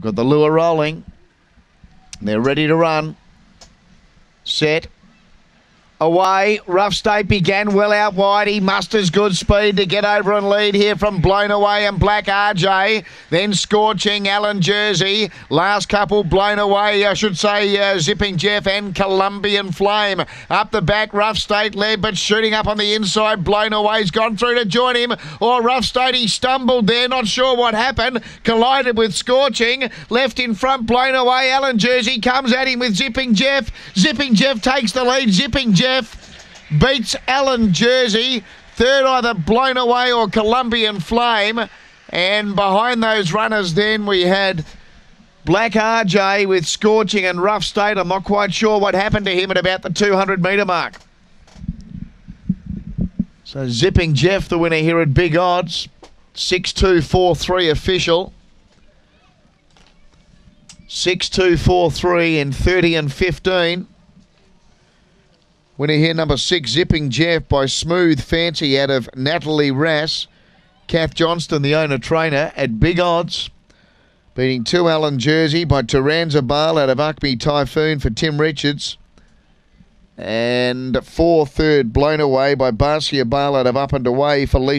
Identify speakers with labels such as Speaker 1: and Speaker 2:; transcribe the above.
Speaker 1: We've got the lure rolling. They're ready to run. Set. Away, Rough State began well out wide. He musters good speed to get over and lead here from Blown Away and Black RJ. Then Scorching Alan Jersey. Last couple Blown Away, I should say, uh, Zipping Jeff and Colombian Flame. Up the back, Rough State led, but shooting up on the inside. Blown Away's gone through to join him. Or Rough State, he stumbled there, not sure what happened. Collided with Scorching. Left in front, Blown Away. Alan Jersey comes at him with Zipping Jeff. Zipping Jeff takes the lead. Zipping Jeff beats Alan Jersey. Third either Blown Away or Colombian Flame. And behind those runners then we had Black RJ with Scorching and Rough State. I'm not quite sure what happened to him at about the 200 metre mark. So Zipping Jeff, the winner here at big odds. 6243 official. 6243 in 30 and 15. Winner here, number six, Zipping Jeff by Smooth Fancy out of Natalie Rass. Kath Johnston, the owner trainer, at big odds. Beating two Allen Jersey by Taranza Bale out of Acme Typhoon for Tim Richards. And four third blown away by Barcia Bale out of Up and Away for Lisa.